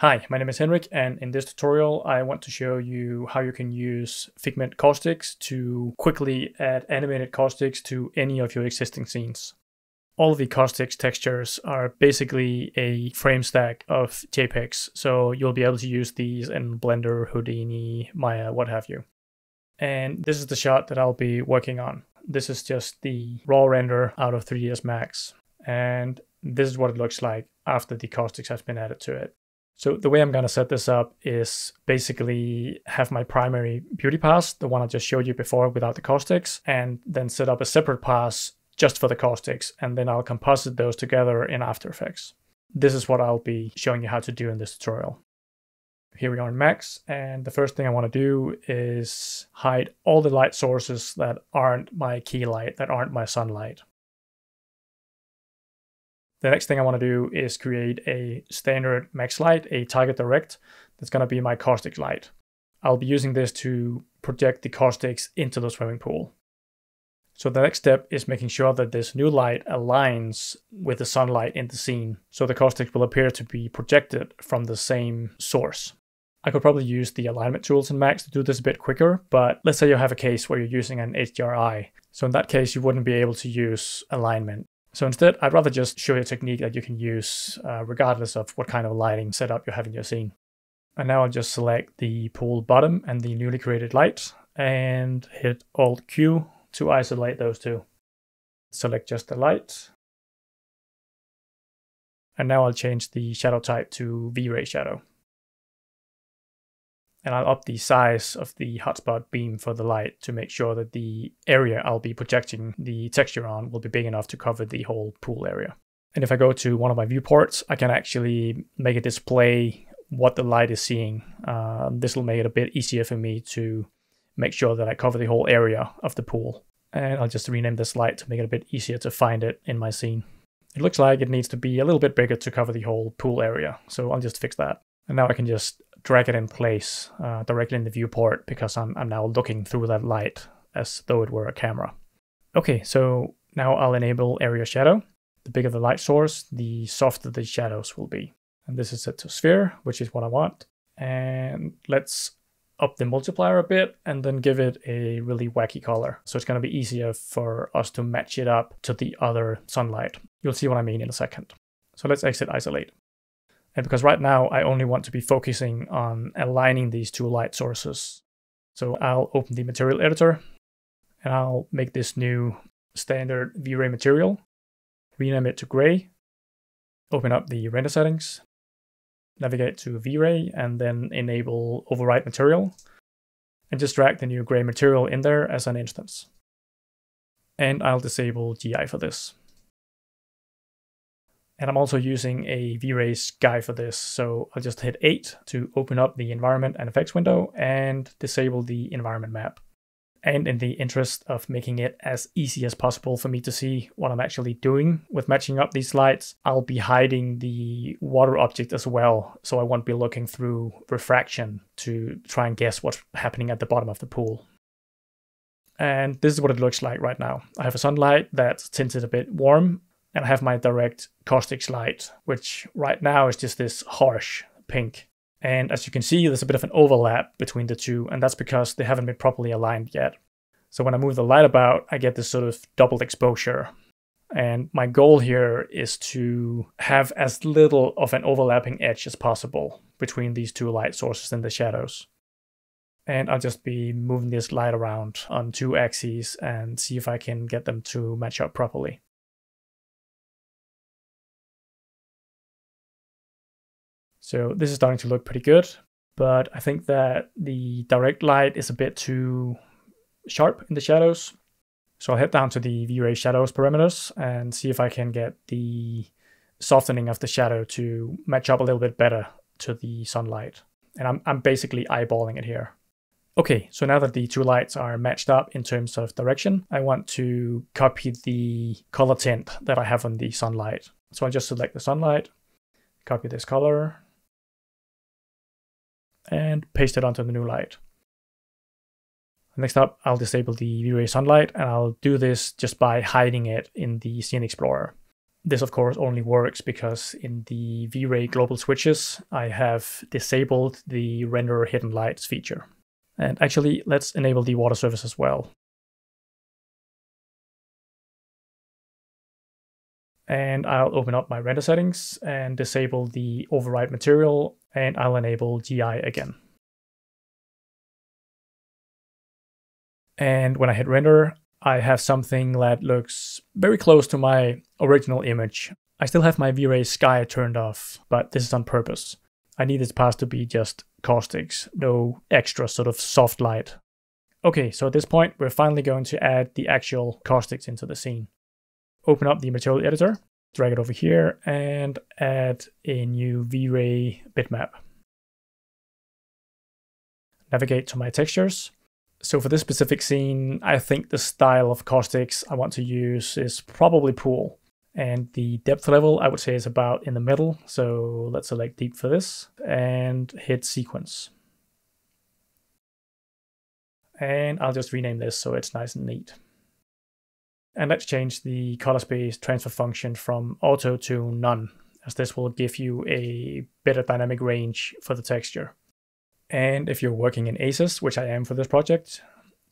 Hi, my name is Henrik, and in this tutorial, I want to show you how you can use Figment Caustics to quickly add animated caustics to any of your existing scenes. All the caustics textures are basically a frame stack of JPEGs, so you'll be able to use these in Blender, Houdini, Maya, what have you. And this is the shot that I'll be working on. This is just the raw render out of 3ds Max, and this is what it looks like after the caustics have been added to it. So the way I'm going to set this up is basically have my primary beauty pass, the one I just showed you before without the caustics, and then set up a separate pass just for the caustics, and then I'll composite those together in After Effects. This is what I'll be showing you how to do in this tutorial. Here we are in Max, and the first thing I want to do is hide all the light sources that aren't my key light, that aren't my sunlight. The next thing I want to do is create a standard max light, a target direct, that's going to be my caustic light. I'll be using this to project the caustics into the swimming pool. So the next step is making sure that this new light aligns with the sunlight in the scene, so the caustics will appear to be projected from the same source. I could probably use the alignment tools in Max to do this a bit quicker, but let's say you have a case where you're using an HDRI. So in that case, you wouldn't be able to use alignment. So instead, I'd rather just show you a technique that you can use uh, regardless of what kind of lighting setup you have in your scene. And now I'll just select the pool bottom and the newly created light and hit Alt Q to isolate those two. Select just the light. And now I'll change the shadow type to V-Ray shadow and I'll up the size of the hotspot beam for the light to make sure that the area I'll be projecting the texture on will be big enough to cover the whole pool area. And if I go to one of my viewports, I can actually make it display what the light is seeing. Uh, this will make it a bit easier for me to make sure that I cover the whole area of the pool. And I'll just rename this light to make it a bit easier to find it in my scene. It looks like it needs to be a little bit bigger to cover the whole pool area, so I'll just fix that. And now I can just drag it in place uh, directly in the viewport because I'm, I'm now looking through that light as though it were a camera. Okay, so now I'll enable area shadow. The bigger the light source, the softer the shadows will be. And this is set to sphere, which is what I want. And let's up the multiplier a bit and then give it a really wacky color. So it's going to be easier for us to match it up to the other sunlight. You'll see what I mean in a second. So let's exit isolate. And because right now I only want to be focusing on aligning these two light sources. So I'll open the material editor and I'll make this new standard V-Ray material, rename it to gray, open up the render settings, navigate to V-Ray and then enable override material and just drag the new gray material in there as an instance. And I'll disable GI for this. And I'm also using a V-Ray sky for this. So I'll just hit 8 to open up the environment and effects window and disable the environment map. And in the interest of making it as easy as possible for me to see what I'm actually doing with matching up these lights, I'll be hiding the water object as well. So I won't be looking through refraction to try and guess what's happening at the bottom of the pool. And this is what it looks like right now. I have a sunlight that's tinted a bit warm and I have my direct caustics light, which right now is just this harsh pink. And as you can see, there's a bit of an overlap between the two, and that's because they haven't been properly aligned yet. So when I move the light about, I get this sort of doubled exposure. And my goal here is to have as little of an overlapping edge as possible between these two light sources in the shadows. And I'll just be moving this light around on two axes and see if I can get them to match up properly. So this is starting to look pretty good, but I think that the direct light is a bit too sharp in the shadows. So I'll head down to the V-Ray shadows parameters and see if I can get the softening of the shadow to match up a little bit better to the sunlight. And I'm, I'm basically eyeballing it here. Okay, so now that the two lights are matched up in terms of direction, I want to copy the color tint that I have on the sunlight. So I just select the sunlight, copy this color, and paste it onto the new light. Next up, I'll disable the V-Ray sunlight and I'll do this just by hiding it in the Scene Explorer. This of course only works because in the V-Ray global switches, I have disabled the render hidden lights feature. And actually, let's enable the water surface as well. And I'll open up my render settings and disable the override material, and I'll enable GI again. And when I hit render, I have something that looks very close to my original image. I still have my V-Ray sky turned off, but this is on purpose. I need this path to be just caustics, no extra sort of soft light. Okay, so at this point, we're finally going to add the actual caustics into the scene. Open up the material editor, drag it over here, and add a new V-Ray bitmap. Navigate to my textures. So for this specific scene, I think the style of caustics I want to use is probably pool. And the depth level, I would say, is about in the middle. So let's select deep for this and hit sequence. And I'll just rename this so it's nice and neat. And let's change the color space transfer function from auto to none, as this will give you a better dynamic range for the texture. And if you're working in ACES, which I am for this project,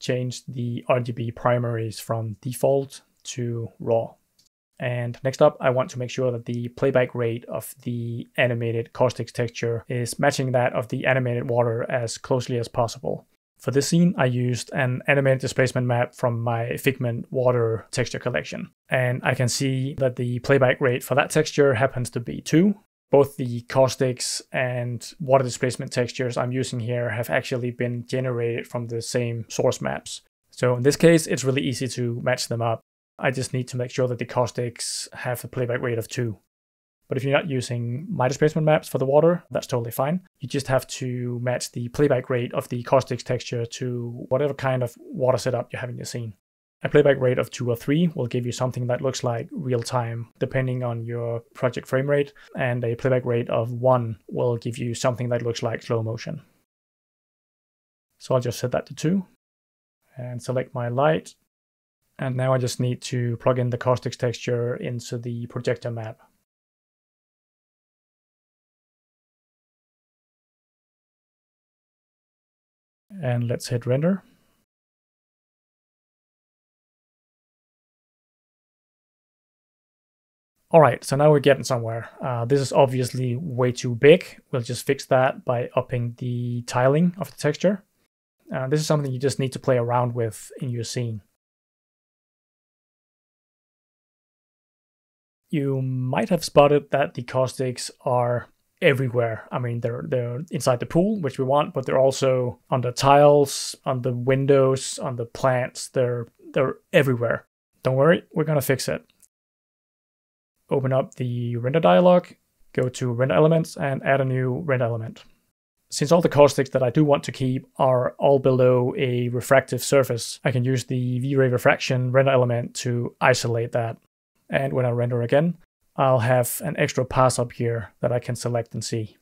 change the RGB primaries from default to raw. And next up, I want to make sure that the playback rate of the animated caustics texture is matching that of the animated water as closely as possible. For this scene, I used an animated displacement map from my Figment water texture collection. And I can see that the playback rate for that texture happens to be 2. Both the caustics and water displacement textures I'm using here have actually been generated from the same source maps. So in this case, it's really easy to match them up. I just need to make sure that the caustics have a playback rate of 2. But if you're not using my displacement maps for the water, that's totally fine. You just have to match the playback rate of the caustics texture to whatever kind of water setup you have in your scene. A playback rate of 2 or 3 will give you something that looks like real time, depending on your project frame rate, and a playback rate of 1 will give you something that looks like slow motion. So I'll just set that to 2 and select my light and now I just need to plug in the caustics texture into the projector map. And let's hit render. All right, so now we're getting somewhere. Uh, this is obviously way too big. We'll just fix that by upping the tiling of the texture. Uh, this is something you just need to play around with in your scene. you might have spotted that the caustics are everywhere. I mean, they're they're inside the pool, which we want, but they're also on the tiles, on the windows, on the plants. They're they're everywhere. Don't worry, we're gonna fix it. Open up the render dialog, go to render elements, and add a new render element. Since all the caustics that I do want to keep are all below a refractive surface, I can use the V-Ray refraction render element to isolate that. And when I render again, I'll have an extra pass up here that I can select and see.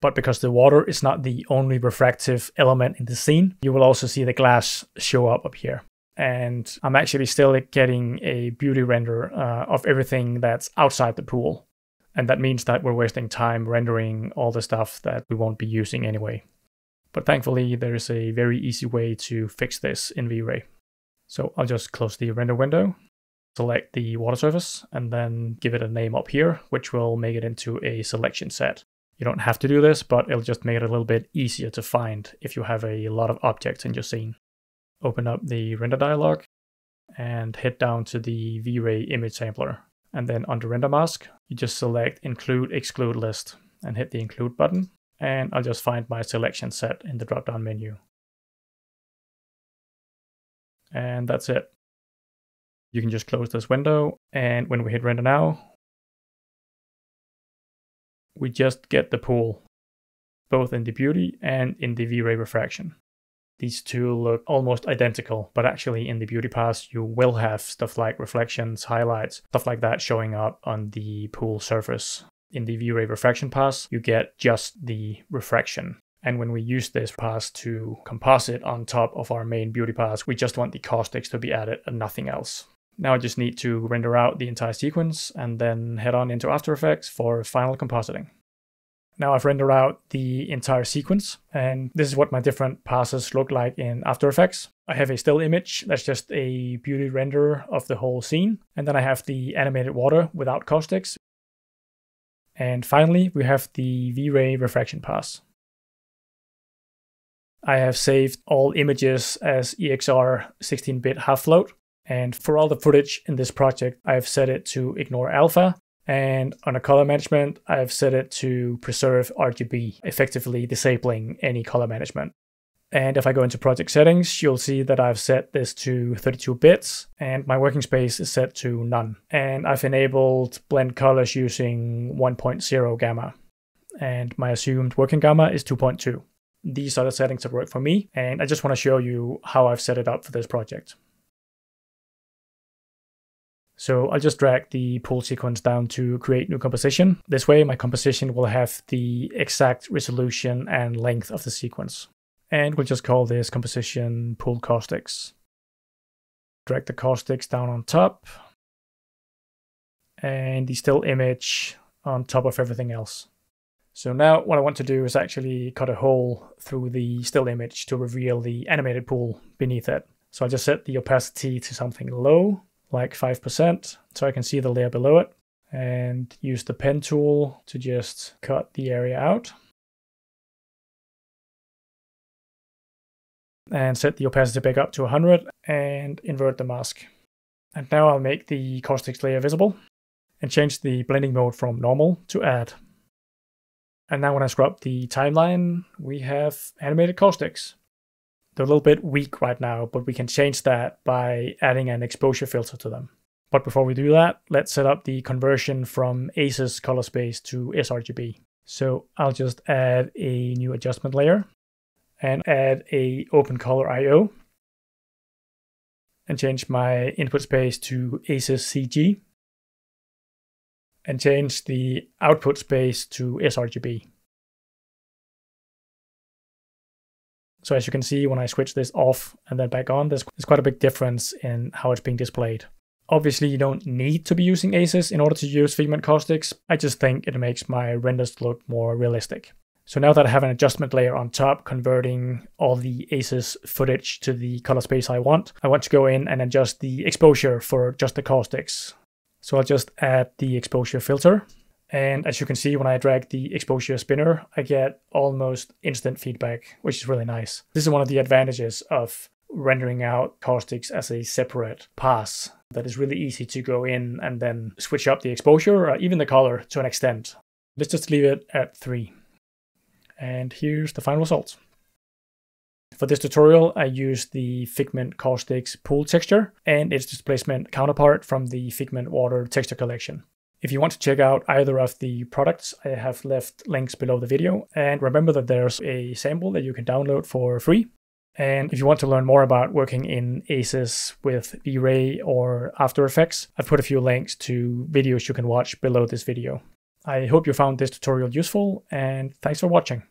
But because the water is not the only refractive element in the scene, you will also see the glass show up up here. And I'm actually still getting a beauty render uh, of everything that's outside the pool. And that means that we're wasting time rendering all the stuff that we won't be using anyway. But thankfully, there's a very easy way to fix this in V-Ray. So I'll just close the render window select the water surface and then give it a name up here, which will make it into a selection set. You don't have to do this, but it'll just make it a little bit easier to find if you have a lot of objects in your scene. Open up the render dialog and head down to the V-Ray image sampler. And then under render mask, you just select include exclude list and hit the include button. And I'll just find my selection set in the drop down menu. And that's it you can just close this window. And when we hit render now, we just get the pool, both in the beauty and in the V-Ray refraction. These two look almost identical, but actually in the beauty pass, you will have stuff like reflections, highlights, stuff like that showing up on the pool surface. In the V-Ray refraction pass, you get just the refraction. And when we use this pass to composite on top of our main beauty pass, we just want the caustics to be added and nothing else. Now I just need to render out the entire sequence and then head on into After Effects for final compositing. Now I've rendered out the entire sequence, and this is what my different passes look like in After Effects. I have a still image that's just a beauty render of the whole scene, and then I have the animated water without caustics. And finally, we have the V-Ray refraction pass. I have saved all images as EXR 16-bit half float, and for all the footage in this project, I have set it to ignore alpha, and under color management, I've set it to preserve RGB, effectively disabling any color management. And if I go into project settings, you'll see that I've set this to 32 bits and my working space is set to none. And I've enabled blend colors using 1.0 gamma. And my assumed working gamma is 2.2. These are the settings that work for me. And I just want to show you how I've set it up for this project. So I'll just drag the pool sequence down to create new composition. This way my composition will have the exact resolution and length of the sequence. And we'll just call this composition pool caustics. Drag the caustics down on top. And the still image on top of everything else. So now what I want to do is actually cut a hole through the still image to reveal the animated pool beneath it. So I just set the opacity to something low like 5% so I can see the layer below it and use the pen tool to just cut the area out. And set the opacity back up to 100 and invert the mask. And now I'll make the caustics layer visible and change the blending mode from normal to add. And now when I scrub the timeline, we have animated caustics. They're a little bit weak right now, but we can change that by adding an exposure filter to them. But before we do that, let's set up the conversion from ACES color space to sRGB. So I'll just add a new adjustment layer and add a OpenColorIO and change my input space to ACES CG and change the output space to sRGB. So as you can see, when I switch this off and then back on, there's, there's quite a big difference in how it's being displayed. Obviously, you don't need to be using ACES in order to use Figment Caustics. I just think it makes my renders look more realistic. So now that I have an adjustment layer on top converting all the ACES footage to the color space I want, I want to go in and adjust the exposure for just the caustics. So I'll just add the exposure filter and as you can see, when I drag the exposure spinner, I get almost instant feedback, which is really nice. This is one of the advantages of rendering out caustics as a separate pass that is really easy to go in and then switch up the exposure or even the color to an extent. Let's just leave it at 3. And here's the final results. For this tutorial, I used the Figment Caustics pool texture and its displacement counterpart from the Figment Water texture collection. If you want to check out either of the products, I have left links below the video. And remember that there's a sample that you can download for free. And if you want to learn more about working in ACES with V-Ray or After Effects, I've put a few links to videos you can watch below this video. I hope you found this tutorial useful and thanks for watching.